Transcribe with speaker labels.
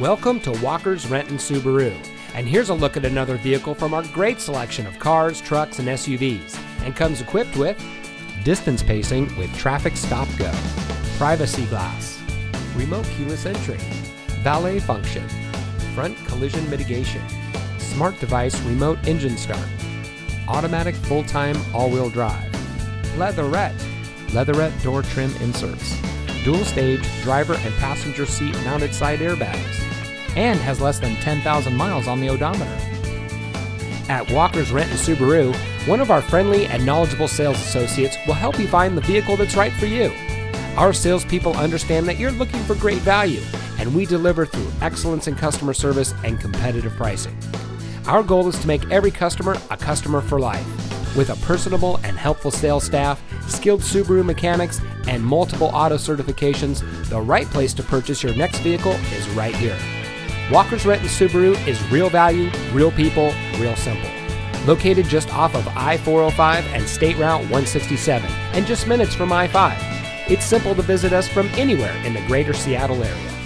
Speaker 1: Welcome to Walker's Renton Subaru. And here's a look at another vehicle from our great selection of cars, trucks, and SUVs. And comes equipped with distance pacing with traffic stop go, privacy glass, remote keyless entry, valet function, front collision mitigation, smart device remote engine start, automatic full-time all-wheel drive, leatherette, leatherette door trim inserts, dual stage driver and passenger seat mounted side airbags, and has less than 10,000 miles on the odometer. At Walker's Renton Subaru, one of our friendly and knowledgeable sales associates will help you find the vehicle that's right for you. Our salespeople understand that you're looking for great value, and we deliver through excellence in customer service and competitive pricing. Our goal is to make every customer a customer for life. With a personable and helpful sales staff, skilled Subaru mechanics, and multiple auto certifications, the right place to purchase your next vehicle is right here. Walker's Renton Subaru is real value, real people, real simple. Located just off of I 405 and State Route 167, and just minutes from I 5. It's simple to visit us from anywhere in the greater Seattle area.